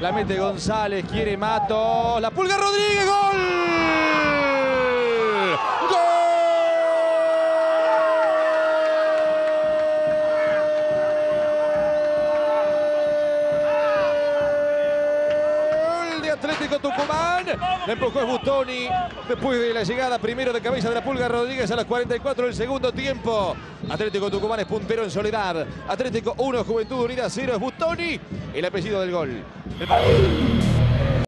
La mete González, quiere Mato. La pulga Rodríguez, gol. Gol de Atlético Tucumán. La empujó Butoni. Después de la llegada primero de cabeza de la Pulga Rodríguez a las 44 del segundo tiempo. Atlético Tucumán es puntero en soledad. Atlético 1, Juventud Unida 0 es Butoni. El apellido del gol. El